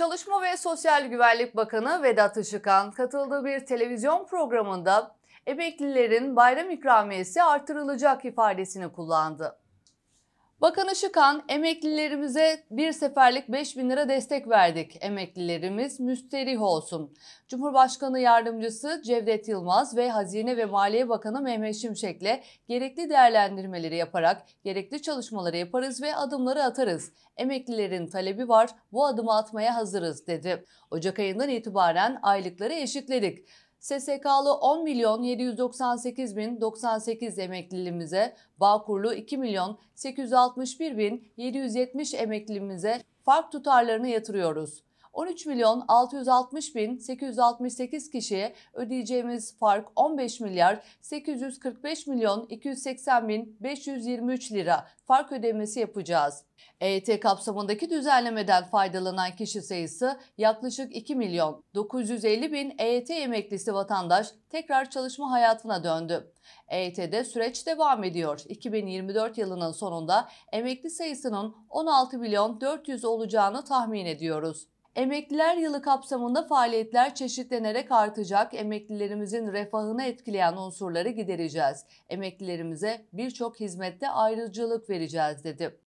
Çalışma ve Sosyal Güvenlik Bakanı Vedat Işıkhan katıldığı bir televizyon programında emeklilerin bayram ikramiyesi artırılacak ifadesini kullandı. Bakan Işıkhan, emeklilerimize bir seferlik 5 bin lira destek verdik. Emeklilerimiz müsterih olsun. Cumhurbaşkanı Yardımcısı Cevdet Yılmaz ve Hazine ve Maliye Bakanı Mehmet Şimşek'le gerekli değerlendirmeleri yaparak gerekli çalışmaları yaparız ve adımları atarız. Emeklilerin talebi var, bu adımı atmaya hazırız dedi. Ocak ayından itibaren aylıkları eşitledik. SSK'lı 10 milyon 798 bin 98 emekliliğimize, Bağkurlu 2 milyon 861 bin 770 emekliliğimize fark tutarlarını yatırıyoruz. 13 milyon 660 bin 868 kişiye ödeyeceğimiz fark 15 milyar 845 milyon 280 bin 523 lira fark ödemesi yapacağız. EYT kapsamındaki düzenlemeden faydalanan kişi sayısı yaklaşık 2 milyon 950 bin EYT emeklisi vatandaş tekrar çalışma hayatına döndü. EYT'de süreç devam ediyor. 2024 yılının sonunda emekli sayısının 16 milyon 400 olacağını tahmin ediyoruz. Emekliler yılı kapsamında faaliyetler çeşitlenerek artacak. Emeklilerimizin refahını etkileyen unsurları gidereceğiz. Emeklilerimize birçok hizmette ayrıcalık vereceğiz dedi.